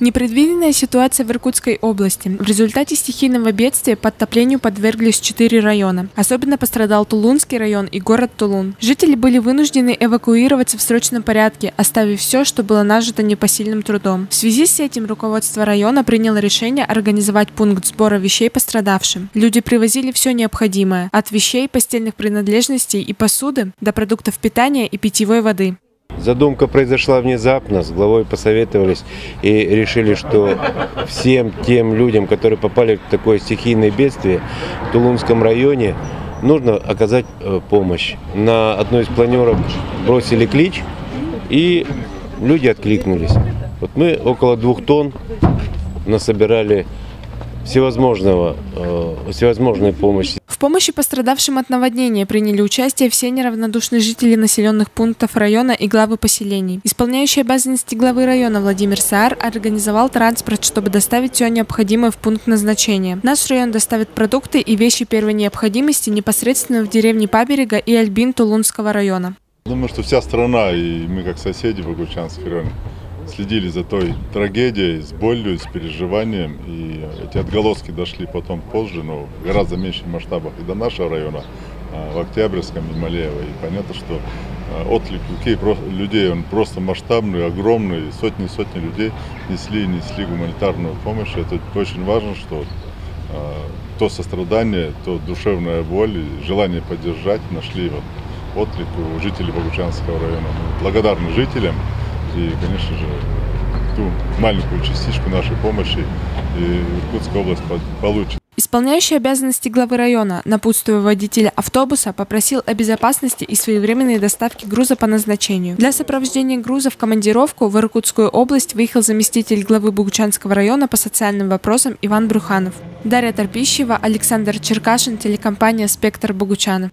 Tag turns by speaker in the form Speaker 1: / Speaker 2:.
Speaker 1: Непредвиденная ситуация в Иркутской области. В результате стихийного бедствия подтоплению подверглись четыре района. Особенно пострадал Тулунский район и город Тулун. Жители были вынуждены эвакуироваться в срочном порядке, оставив все, что было нажито непосильным трудом. В связи с этим руководство района приняло решение организовать пункт сбора вещей пострадавшим. Люди привозили все необходимое – от вещей, постельных принадлежностей и посуды до продуктов питания и питьевой воды.
Speaker 2: Задумка произошла внезапно, с главой посоветовались и решили, что всем тем людям, которые попали в такое стихийное бедствие в Тулунском районе, нужно оказать э, помощь. На одной из планерок бросили клич, и люди откликнулись. Вот мы около двух тонн насобирали всевозможного, э, всевозможной помощи.
Speaker 1: В помощи пострадавшим от наводнения приняли участие все неравнодушные жители населенных пунктов района и главы поселений. Исполняющий обязанности главы района Владимир Саар организовал транспорт, чтобы доставить все необходимое в пункт назначения. Наш район доставит продукты и вещи первой необходимости непосредственно в деревне Паберега и Альбин Тулунского района.
Speaker 3: Думаю, что вся страна и мы как соседи в Агучанский район следили за той трагедией, с болью, с переживанием. И эти отголоски дошли потом позже, но в гораздо меньших масштабах и до нашего района, а, в Октябрьском и Малеево. И понятно, что а, отклик людей, он просто масштабный, огромный. Сотни и сотни людей несли несли гуманитарную помощь. Это очень важно, что а, то сострадание, то душевная боль и желание поддержать нашли вот отклик у жителей Богучанского района. Мы благодарны жителям и, конечно же, ту маленькую частичку нашей помощи и Иркутская область получит.
Speaker 1: Исполняющий обязанности главы района, напутствуя водителя автобуса, попросил о безопасности и своевременной доставке груза по назначению. Для сопровождения груза в командировку в Иркутскую область выехал заместитель главы Бугучанского района по социальным вопросам Иван Брюханов. Дарья Торпищева, Александр Черкашин, телекомпания «Спектр Богучанов».